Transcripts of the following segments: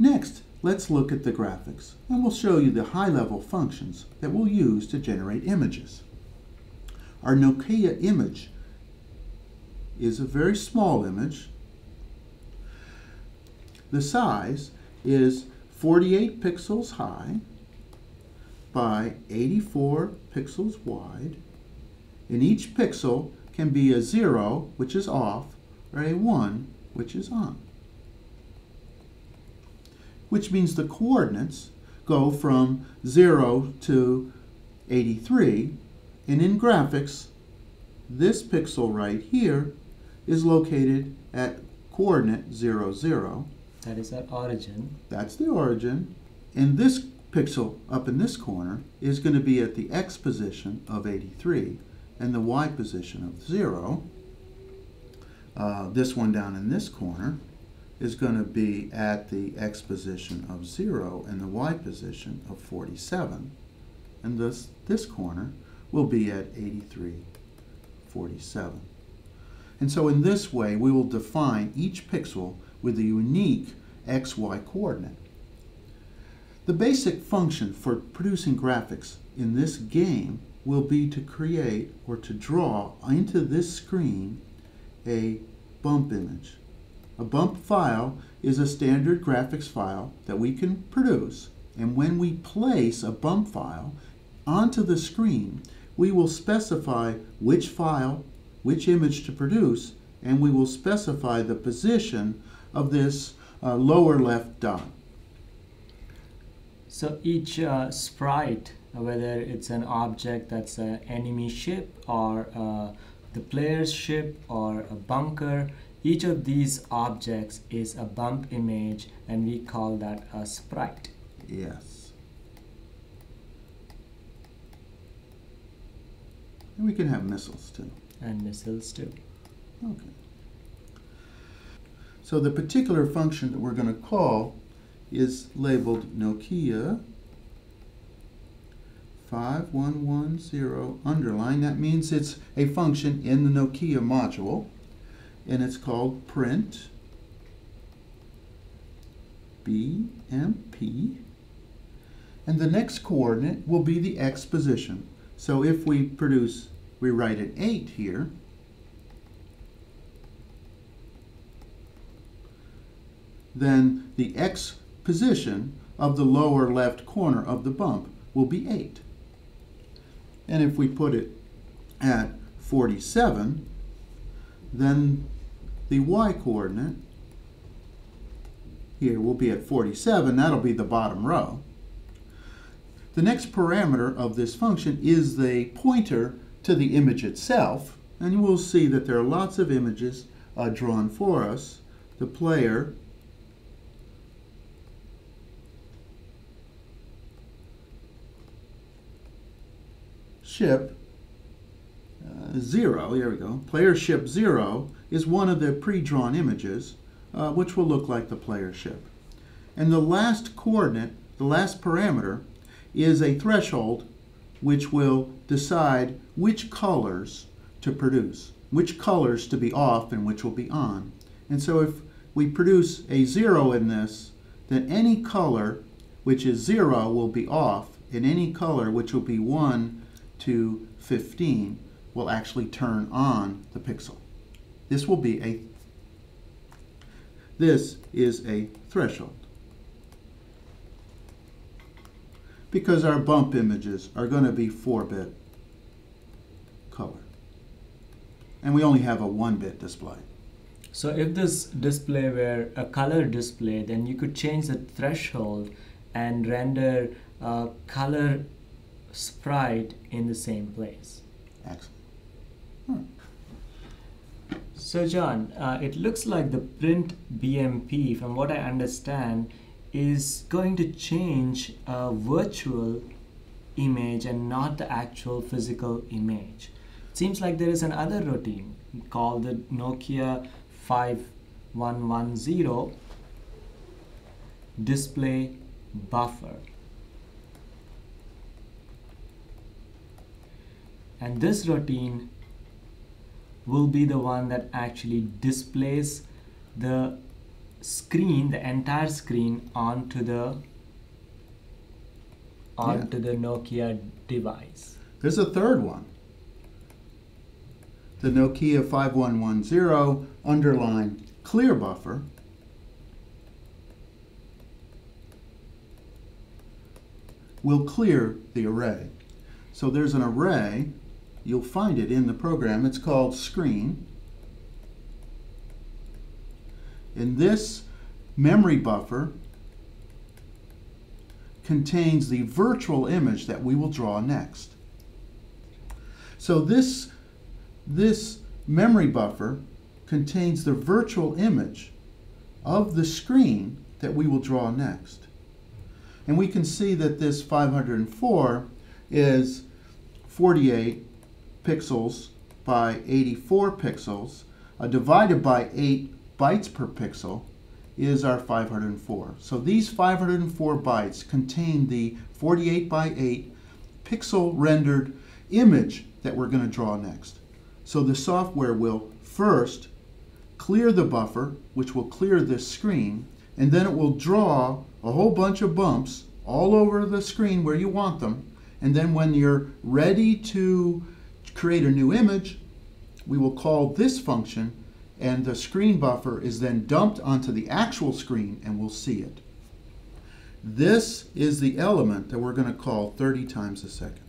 Next, let's look at the graphics, and we'll show you the high-level functions that we'll use to generate images. Our Nokia image is a very small image. The size is 48 pixels high by 84 pixels wide, and each pixel can be a 0, which is off, or a 1, which is on. Which means the coordinates go from 0 to 83, and in graphics, this pixel right here is located at coordinate 0, 0. That is our origin. That's the origin. And this pixel up in this corner is going to be at the x position of 83 and the y position of 0. Uh, this one down in this corner is going to be at the x position of 0 and the y position of 47. And this, this corner will be at 83, 47. And so in this way, we will define each pixel with a unique xy coordinate. The basic function for producing graphics in this game will be to create or to draw into this screen a bump image. A bump file is a standard graphics file that we can produce and when we place a bump file onto the screen we will specify which file, which image to produce and we will specify the position of this uh, lower left dot. So each uh, sprite, whether it's an object that's an enemy ship or uh, the player's ship or a bunker, each of these objects is a bump image and we call that a sprite. Yes. And we can have missiles too. And missiles too. Okay. So the particular function that we're going to call is labeled Nokia 5110 underline. That means it's a function in the Nokia module and it's called print BMP and the next coordinate will be the x position. So if we produce, we write an 8 here, then the x position of the lower left corner of the bump will be 8. And if we put it at 47, then the y coordinate here will be at 47. That'll be the bottom row. The next parameter of this function is the pointer to the image itself. And we'll see that there are lots of images uh, drawn for us. The player ship uh, 0, here we go, player ship 0 is one of the pre-drawn images, uh, which will look like the player ship. And the last coordinate, the last parameter, is a threshold which will decide which colors to produce, which colors to be off and which will be on. And so if we produce a 0 in this, then any color which is 0 will be off, and any color which will be 1 to 15 will actually turn on the pixel. This will be a, this is a threshold. Because our bump images are going to be 4-bit color. And we only have a 1-bit display. So if this display were a color display, then you could change the threshold and render a color sprite in the same place. Excellent. Hmm. So John, uh, it looks like the print BMP, from what I understand, is going to change a virtual image and not the actual physical image. It seems like there is another routine called the Nokia 5110 display buffer. and this routine will be the one that actually displays the screen, the entire screen onto the onto the Nokia device. There's a third one. The Nokia 5110 underline clear buffer will clear the array. So there's an array, you'll find it in the program, it's called screen. And this memory buffer contains the virtual image that we will draw next. So this, this memory buffer contains the virtual image of the screen that we will draw next. And we can see that this 504 is 48 pixels by 84 pixels, uh, divided by 8 bytes per pixel is our 504. So these 504 bytes contain the 48 by 8 pixel rendered image that we're going to draw next. So the software will first clear the buffer, which will clear this screen, and then it will draw a whole bunch of bumps all over the screen where you want them. And then when you're ready to create a new image, we will call this function and the screen buffer is then dumped onto the actual screen and we'll see it. This is the element that we're going to call 30 times a second.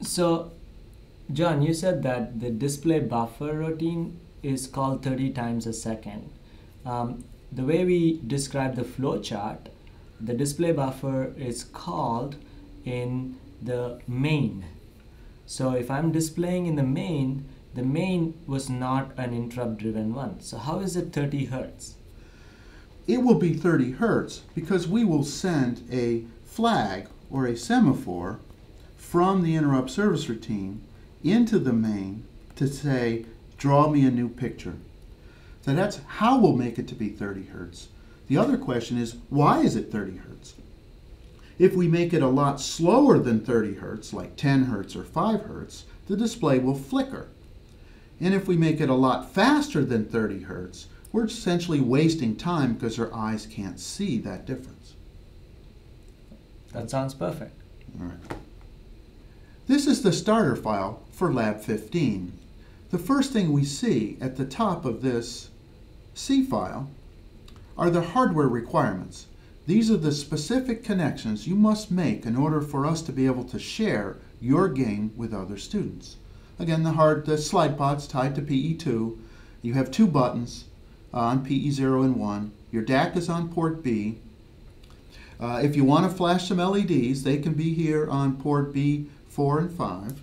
So, John, you said that the display buffer routine is called 30 times a second. Um, the way we describe the flowchart, the display buffer is called in the main. So if I'm displaying in the main, the main was not an interrupt driven one. So how is it 30 hertz? It will be 30 hertz because we will send a flag or a semaphore from the interrupt service routine into the main to say, draw me a new picture. So that's how we'll make it to be 30 hertz. The other question is, why is it 30 hertz? If we make it a lot slower than 30 hertz, like 10 hertz or 5 hertz, the display will flicker. And if we make it a lot faster than 30 hertz, we're essentially wasting time because our eyes can't see that difference. That sounds perfect. All right. This is the starter file for Lab 15. The first thing we see at the top of this C file are the hardware requirements. These are the specific connections you must make in order for us to be able to share your game with other students. Again, the hard the slide pot's tied to PE2. You have two buttons uh, on PE0 and 1. Your DAC is on port B. Uh, if you want to flash some LEDs, they can be here on port B4 and 5.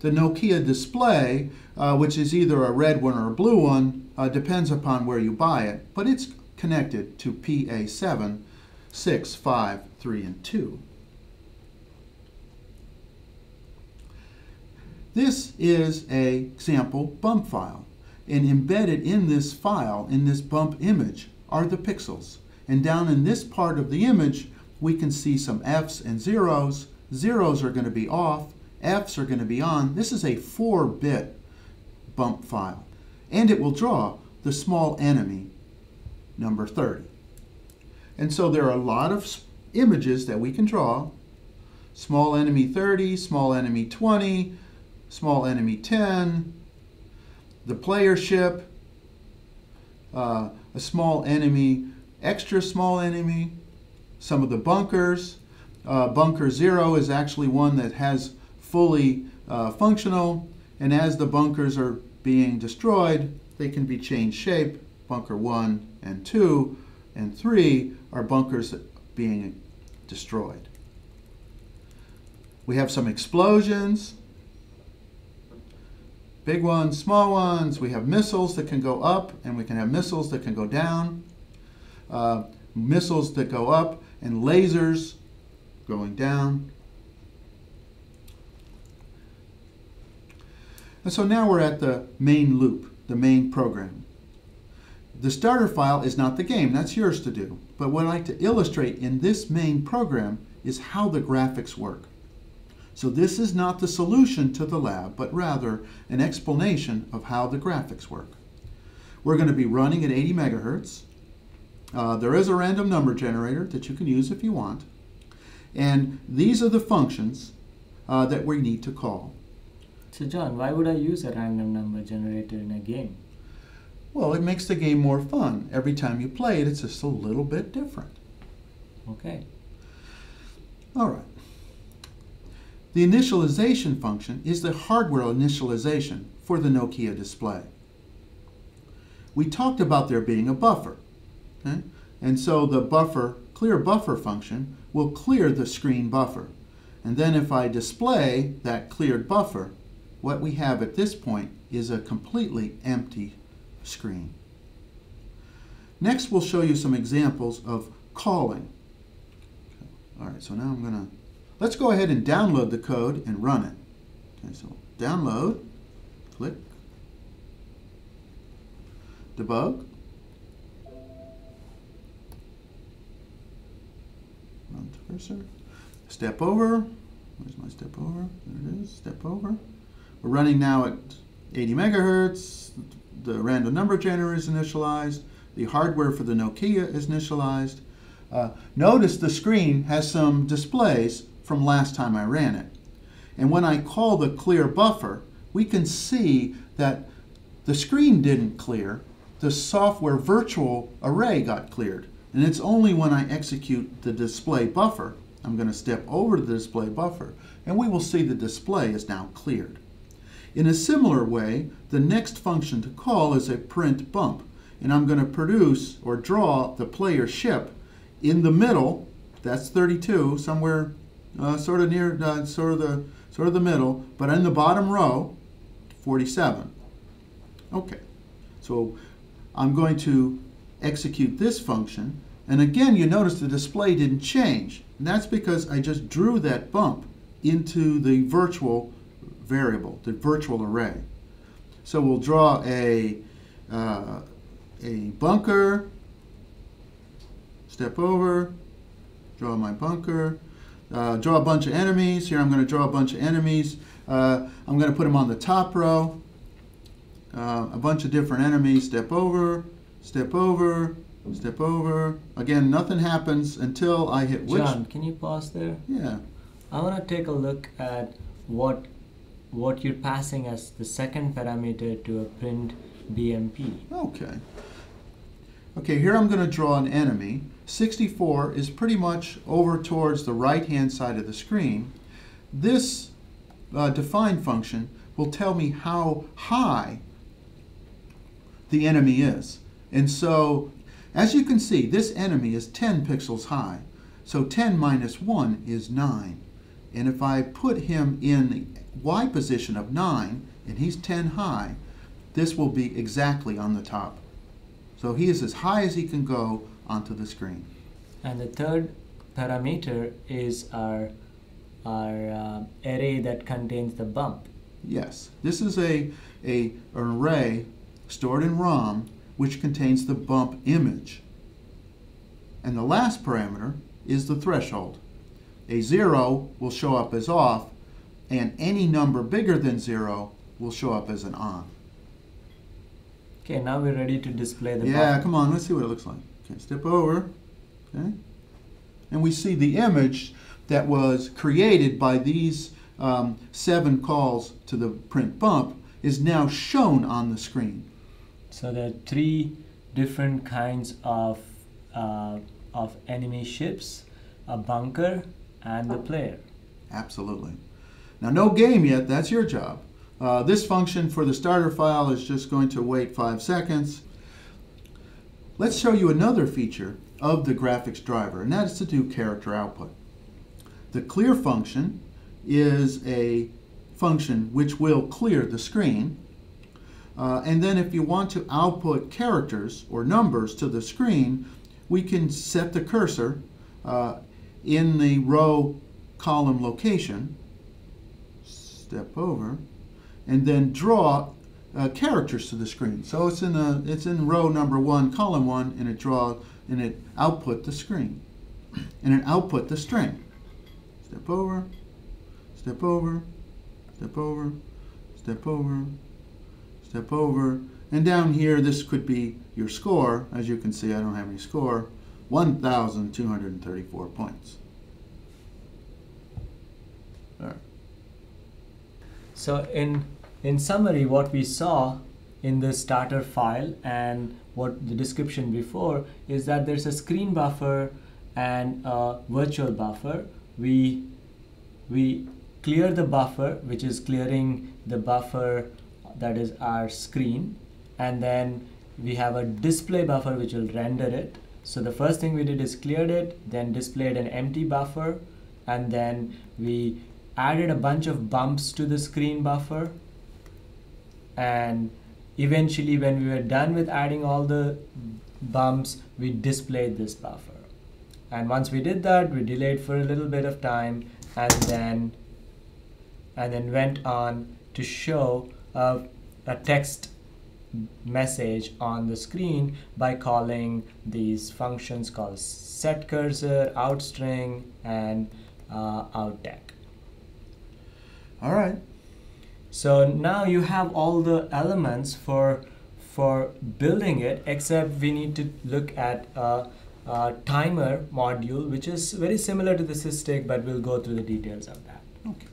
The Nokia display, uh, which is either a red one or a blue one, uh, depends upon where you buy it, but it's connected to PA7, 6, 5, 3, and 2. This is a example bump file. And embedded in this file, in this bump image, are the pixels. And down in this part of the image, we can see some Fs and zeros. Zeros are going to be off, Fs are going to be on. This is a 4-bit bump file. And it will draw the small enemy, number 30. And so there are a lot of images that we can draw. Small enemy 30, small enemy 20, small enemy 10, the player ship, uh, a small enemy, extra small enemy, some of the bunkers. Uh, bunker 0 is actually one that has fully uh, functional, and as the bunkers are being destroyed, they can be changed shape. Bunker 1 and 2 and 3 are bunkers being destroyed. We have some explosions, big ones, small ones. We have missiles that can go up, and we can have missiles that can go down. Uh, missiles that go up, and lasers going down. And so now we're at the main loop, the main program. The starter file is not the game, that's yours to do. But what I'd like to illustrate in this main program is how the graphics work. So this is not the solution to the lab, but rather an explanation of how the graphics work. We're going to be running at 80 megahertz. Uh, there is a random number generator that you can use if you want. And these are the functions uh, that we need to call. So John, why would I use a random number generator in a game? Well, it makes the game more fun. Every time you play it, it's just a little bit different. Okay. All right. The initialization function is the hardware initialization for the Nokia display. We talked about there being a buffer. Okay? And so the buffer, clear buffer function will clear the screen buffer. And then if I display that cleared buffer, what we have at this point is a completely empty screen. Next, we'll show you some examples of calling. All right, so now I'm going to, let's go ahead and download the code and run it. Okay, so download, click, debug, run the cursor, step over, where's my step over? There it is, step over. We're running now at 80 megahertz, the random number generator is initialized, the hardware for the Nokia is initialized. Uh, notice the screen has some displays from last time I ran it. And when I call the clear buffer, we can see that the screen didn't clear, the software virtual array got cleared. And it's only when I execute the display buffer, I'm going to step over to the display buffer, and we will see the display is now cleared. In a similar way, the next function to call is a print bump. And I'm going to produce or draw the player ship in the middle, that's 32, somewhere uh, sort of near, uh, sort of the sort of the middle, but in the bottom row, 47. Okay, so I'm going to execute this function, and again, you notice the display didn't change. And that's because I just drew that bump into the virtual variable, the virtual array. So we'll draw a, uh, a bunker, step over, draw my bunker, uh, draw a bunch of enemies. Here I'm going to draw a bunch of enemies. Uh, I'm going to put them on the top row. Uh, a bunch of different enemies. Step over, step over, step over. Again, nothing happens until I hit which. John, can you pause there? Yeah. I want to take a look at what what you're passing as the second parameter to a print BMP. Okay. Okay, here I'm going to draw an enemy. 64 is pretty much over towards the right-hand side of the screen. This uh, define function will tell me how high the enemy is. And so, as you can see, this enemy is 10 pixels high. So 10 minus 1 is 9. And if I put him in the Y position of 9, and he's 10 high, this will be exactly on the top. So he is as high as he can go onto the screen. And the third parameter is our, our uh, array that contains the bump. Yes, this is a, a, an array stored in ROM which contains the bump image. And the last parameter is the threshold. A zero will show up as off, and any number bigger than zero will show up as an on. Okay, now we're ready to display the Yeah, bump. come on, let's see what it looks like. Okay, step over. Okay. And we see the image that was created by these um, seven calls to the print bump is now shown on the screen. So there are three different kinds of, uh, of enemy ships, a bunker, and the player. Absolutely. Now, no game yet, that's your job. Uh, this function for the starter file is just going to wait five seconds. Let's show you another feature of the graphics driver, and that is to do character output. The clear function is a function which will clear the screen. Uh, and then if you want to output characters or numbers to the screen, we can set the cursor uh, in the row column location, step over, and then draw uh, characters to the screen. So it's in a, it's in row number one, column one, and it draw and it output the screen, and it output the string. Step over, step over, step over, step over, step over. And down here, this could be your score. As you can see, I don't have any score. 1,234 points. All right. So in in summary, what we saw in the starter file and what the description before is that there's a screen buffer and a virtual buffer. We we clear the buffer, which is clearing the buffer that is our screen, and then we have a display buffer which will render it. So the first thing we did is cleared it, then displayed an empty buffer, and then we added a bunch of bumps to the screen buffer and eventually when we were done with adding all the bumps we displayed this buffer and once we did that we delayed for a little bit of time and then and then went on to show a, a text message on the screen by calling these functions called set cursor, outstring, and uh, outDec. All right. So now you have all the elements for for building it, except we need to look at a, a timer module, which is very similar to the SysTick, but we'll go through the details of that. Okay.